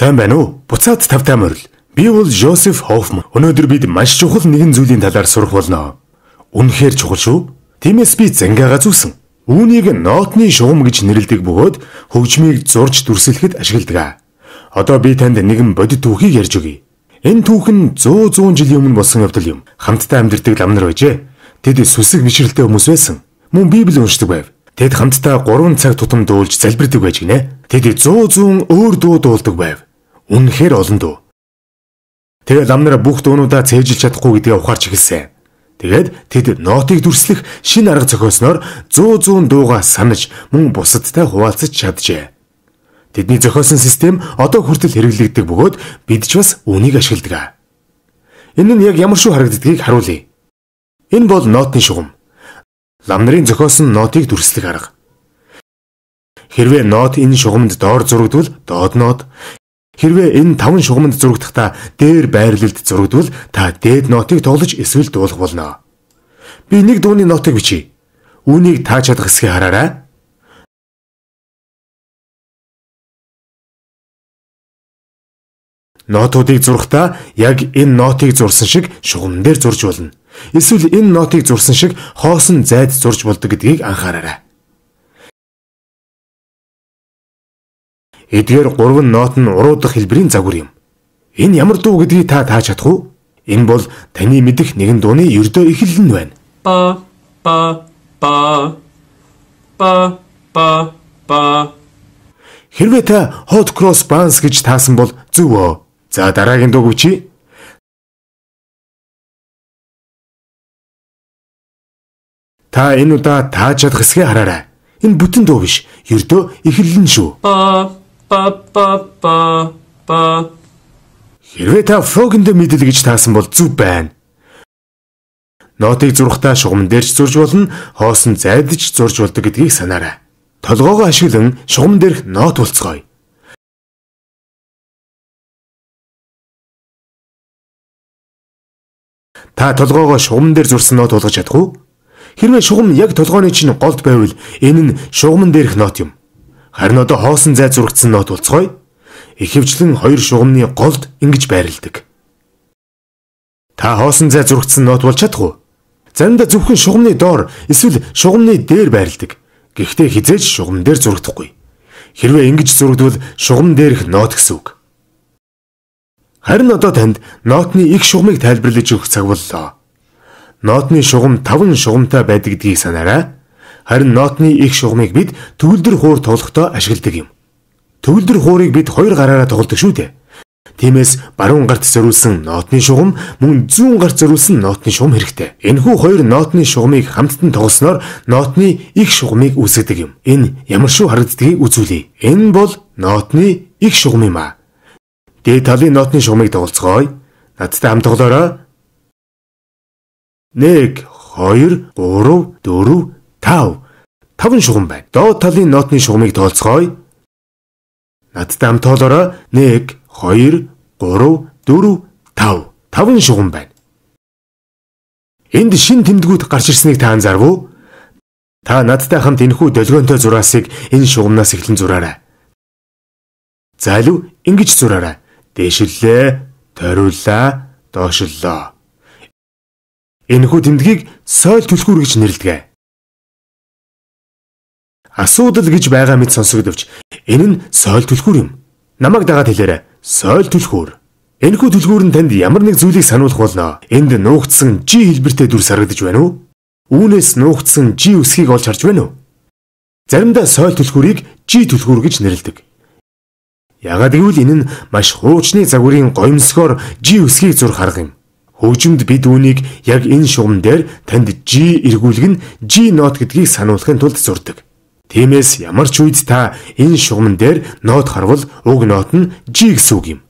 Сайн байна уу? Буцаад тавтай морил. Би бол Жозеф Хофман. Өнөөдөр бид маш чухал нэгэн зүйлийн талаар сурах болно. Үнэхээр чухал шүү. Тиймээс би зангиага зүүсэн. Үүнийг нотны шугам гэж нэрлэдэг бөгөөд хөгжмийг зурж дүрслэхэд ашигладаг. Одоо би танд нэгэн бодит түүхийг ярьж өгье. Энэ түүх нь 100 100 жилийн өмнө болсон явдал юм. Хамтдаа амьдардаг лам нар байжээ. Тэд сүсэг бишрэлтэй хүмүүс байсан. Мөн Библи уншдаг байв. Тэд хамтдаа 3 цаг тутам дуулж залбирдаг байж гинэ. Тэд 100 100 өөр дуу дуулдаг байв. Үнэхээр олон дуу. Тэгээ лам нар бүх дуунуудаа цээжилж чадахгүй гэдгээ ухаарч эхэлсэн. Тэгээд тэд нотыг дүрслэх шин арга зохиосноор 100 100 дууга санаж мөн бусадтай хуваалцаж чаджээ. Тэдний зохиосон систем одоо хүртэл хэрэглэгддэг бөгөөд бид ч бас үүнийг ашигладаг. Энэ нь яг ямар шүү харагддгийг харуулъя. Энэ бол нотны шугам. Лам нарын зохиосон нотыг дүрслэх арга. Хэрвээ нот энэ шугамд доор зурагдвал доод нот, хэрвээ энэ таван шугамд зурагдахдаа дээр байрлалд зурагдвал та дээд нотыг тоглож эсвэл дуулах болно. Би нэг дууны нотыг бичье. Үүнийг та чадах хэсгийг хараарай. Нотуудыг зурхдаа яг энэ нотыг зурсан шиг шугам дээр зурж болно. Эсвэл энэ нотыг зурсан шиг хоосон зайд зурж болдог гэдгийг анхаараарай. Эдгээр гурван нот нь уруудах хэлбэрийн загвар юм. Энэ ямар дуу гэдгийг та тааж чадах уу? Энэ бол таны мэдих нэгэн дууны ердөө эхлэл нь байна. Ба ба ба ба ба ба Хэрвээ та Hot Cross Buns гэж таасан бол зөв өө. За дараагийн дууг бичиж Та энэ удаа тааж чадах хэсгээ хараарай. Энэ бүтэн дуу биш. Ердөө эхлэл нь шүү. ба ба ба ба ба Хэрвээ та фогонд мэдэл гэж таасан бол зүв байна. Нотыг зурхтаа шугам дээрч зурж болно, хоосон зайдж зурж болдог гэдгийг санаарай. Толгоогоо ашиглан шугам дээрх нот болцгоё. Та толгоогоо шугам дээр зурсан нот болгож чадах уу? Хэрвээ шугам яг толгооны чинь голд байвал энэ нь шугамн дээрх нот юм. Харин одоо хоосон зай зурагдсан нот болцгоё. Ихэвчлэн хоёр шугамны голд ингэж байрладаг. Та хоосон зай зурагдсан нот болж чадах уу? Заримдаа зөвхөн шугамны доор эсвэл шугамны дээр байрладаг. Гэхдээ хизээж шугам дээр зурагдахгүй. Хэрвээ ингэж зурагдвал шугам дээрх нот гэсэн үг. Харин одоо танд нотны их шугамыг тайлбарлаж өгөх цаг боллоо. Нотны шугам 5 шугамтай байдаг гэдгийг санаарай. Харин нотны их шугамыг бид төгөлдөр хуур тоглохдоо ашигладаг юм. Төгөлдөр хуурыг бид хоёр гараараа тоглодог шүү дээ. Тиймээс баруун гарт зориулсан нотны шугам мөн зүүн гарт зориулсан нотны шугам хэрэгтэй. Энэхүү хоёр нотны шугамыг хамттан тоглосноор нотны их шугамыг үүсгэдэг юм. Энэ ямар шүү харагддгийг үзүүлье. Энэ бол нотны их шугам юм аа. Дээд талын нотны шугамыг тоглоцгоё. Надтай хамт тоглоорой. 1 2 3 4 5 таван шугам байна. Доод талын нотны шугамыг тоолцгоё. Надтай хамт тоолоорой. 1 2 3 4 5 таван шугам байна. Энд шин тэмдгүүд гарч ирснийг та анзаарв уу? Та надтай хамт энэхүү долгионтой зураасыг энэ шугамнаас эхлэн зураарай. За илүү ингэж зураарай. Дээшиллээ, тойрууллаа, доошлоо. Энэхүү тэмдгийг соёл түлхүүр гэж нэрлэдэг. Асуудал гэж байгаа мэт сонсогдовч энэ нь соёл түлхүүр юм. Намайг дагаад хэлээрэй. Соёл түлхүүр. Энэхүү түлхүүр нь танд ямар нэг зүйлийг сануулах болно. Энд нуугдсан G хэлбэртэй дүр сарагдаж байна уу? Үүнээс нуугдсан G үсгийг олж харж байна уу? Заримдаа соёл түлхүүрийг G түлхүүр гэж нэрлэдэг. Ягаад гэвэл энэ нь маш хуучны загварын гоёмсгоор G үсгийг зурх арга юм. Хөгжимд бид үүнийг яг энэ шугам дээр танд G эргүүлэг нь G нот гэдгийг сануулахын тулд зурдаг. Тиймээс ямар ч үед та энэ шугамн дээр нот харвал уг нот нь G гэсэн үг юм.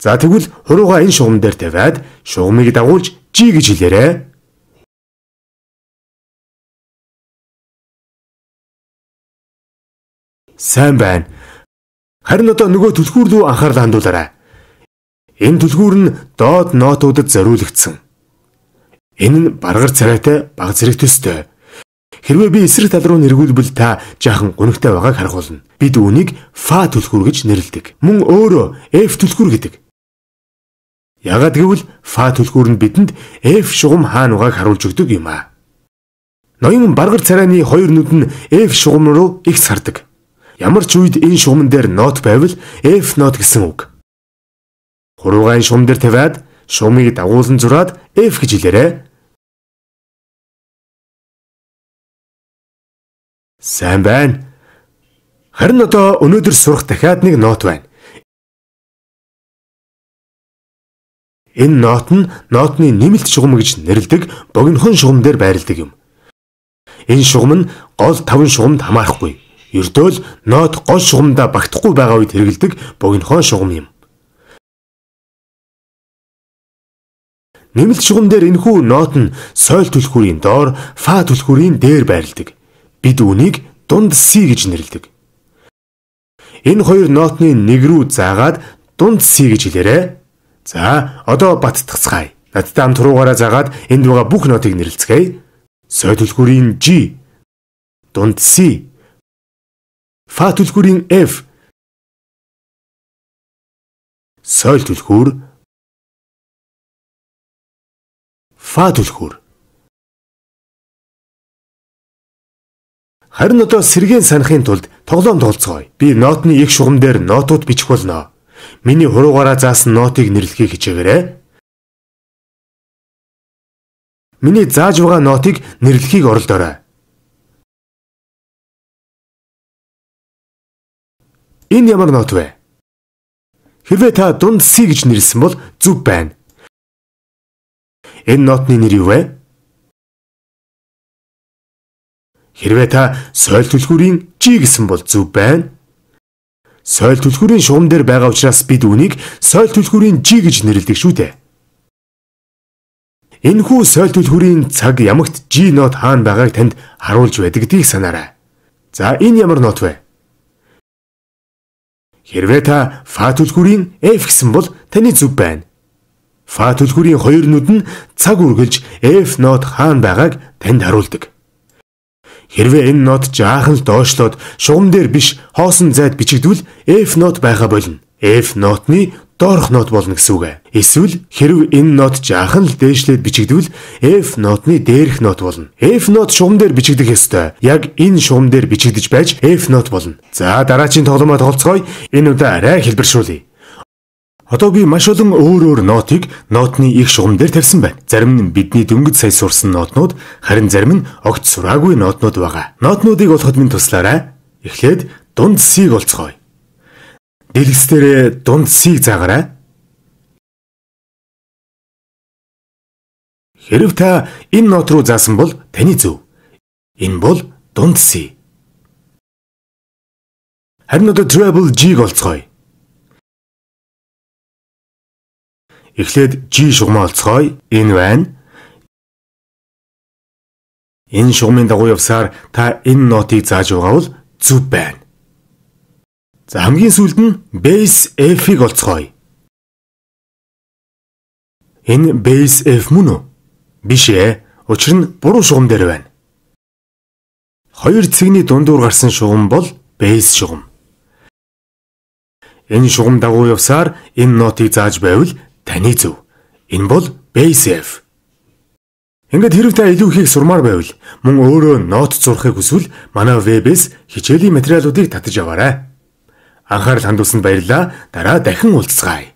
За тэгвэл хурууга энэ шугам дээр тавиад шугамыг дагуулж G гэж хэлээрэй. Сайн байна. Харин одоо нөгөө түлхүүр рүү анхаарлаа хандуулаарай. Энэ түлхүүр нь доод нотуудад зориулагдсан. Энэ нь баргар царайтай баг зэрэг төстэй. Хэрвээ би эсрэг тал руу нэргүүлбэл та жаахан гонигтай байгааг харах болно. Бид үүнийг фа түлхүүр гэж нэрлэдэг. Мөн өөрөө F түлхүүр гэдэг. Ягаад гэвэл фа түлхүүр нь бидэнд F шугам хаана байгааг харуулж өгдөг юм аа. Ноён баргар царайны хоёр нүд нь F шугам руу их сардаг. Ямар ч үед энэ шугамн дээр нот байвал F нот гэсэн үг. Хуруугаан шугам дээр тавиад шугамыг дагуулсан зураад F гэж хэлээрэй. Сайн байна. Харин одоо өнөөдөр сурах дахиад нэг нот байна. Энэ нот нь нотны нэмэлт шугам гэж нэрлэдэг богинохон шугам дээр байрладаг юм. Энэ шугам нь гол таван шугамд хамаарахгүй. Ердөө л нот гол шугамдаа багтахгүй байгаа үед хэрэгэлдэг богинохон шугам юм. Нэмэлт шугам дээр энэхүү нот нь соёл түлхүүрийн доор, фа түлхүүрийн дээр байрладаг. Бид үүнийг дунд си гэж нэрлэдэг. Энэ хоёр нотны нэг рүү заагаад дунд си гэж хэлээрэй. За, одоо баттгацгаая. Надтай хамт руугаараа заагаад энд байгаа бүх нотыг нэрлэлцгээе. Сой түлхүүрийн G, дунд C, фа түлхүүрийн F, сойл түлхүүр, фа түлхүүр. Харин одоо сэргээн санахын тулд тоглоом тоглоцгоё. Би нотны их шугам дээр нотууд бичих болно. Миний хуруугаараа заасан нотыг нэрлэхийг хичээгээрэй. Миний зааж байгаа нотыг нэрлэхийг оролдоорой. Энэ ямар нот вэ? Хэрвээ та дунд С гэж нэрлсэн бол зүв байна. Энэ нотны нэр юу вэ? Хэрвээ та соёл түлхүүрийн G гэсэн бол зөв байна. Соёл түлхүүрийн шугам дээр байгаа учраас бид үүнийг соёл түлхүүрийн G гэж нэрлэдэг шүү дээ. Энэхүү соёл түлхүүрийн цаг ямагт G нот хаана байгааг танд харуулж байдаг гэдгийг санаарай. За энэ ямар нот вэ? Хэрвээ та фа түлхүүрийн F гэсэн бол таны зөв байна. Фа түлхүүрийн хоёр нүд нь цаг үргэлж F нот хаана байгааг танд харуулдаг. Хэрвээ энэ нот жаахан л доошлоод шугам дээр биш хоосон зайд бичигдвэл F нот байха болно. F нотны доорх нот болно гэсэн үг. Эсвэл хэрв энэ нот жаахан л дээшлээд бичигдвэл F нотны дээрх нот болно. F нот шугам дээр бичигдэх ёстой. Яг энэ шугам дээр бичигдэж байж F нот болно. За дараагийн тоглоомоо тоглоцгоё. Энэ удаа арай хэлбэршүүлье. Одоо би маш олон өөр өөр нотыг нотны их шугам дээр тавьсан байна. Зарим нь бидний дөнгөж сая сурсан нотнууд, харин зарим нь огт сураагүй нотнууд байгаа. Нотнуудыг олоход минь туслаарай. Эхлээд дунд С-ийг олцгоё. Дэлгэц дээр дунд С-ийг заагаарай. Хэрв та энэ нот руу заасан бол таны зөв. Энэ бол дунд С. Харин одоо treble G-г олцгоё. Эхлээд G шугамаа олцгоё. Энэ байна. Энэ шугамын дагуу явсаар та энэ нотыг зааж байгаа бол зүв байна. За хамгийн сүүлд нь bass F-ийг олцгоё. Энэ bass F мөн үү? Биш ээ. Учир нь буруу шугам дээр байна. Хоёр цэгний дундуур гарсан шугам бол bass шугам. Энэ шугам дагуу явсаар энэ нотыг зааж байвал Таны зөв. Энэ бол base F. Ингээд хэрэг та илүү ихийг сурмаар байвал мөн өөрөө нот зурхыг хүсвэл манай вебээс хичээлийн материалуудыг татаж аваарай. Анхаарал хандуулсанд баярлалаа. Дараа дахин уулзцаая.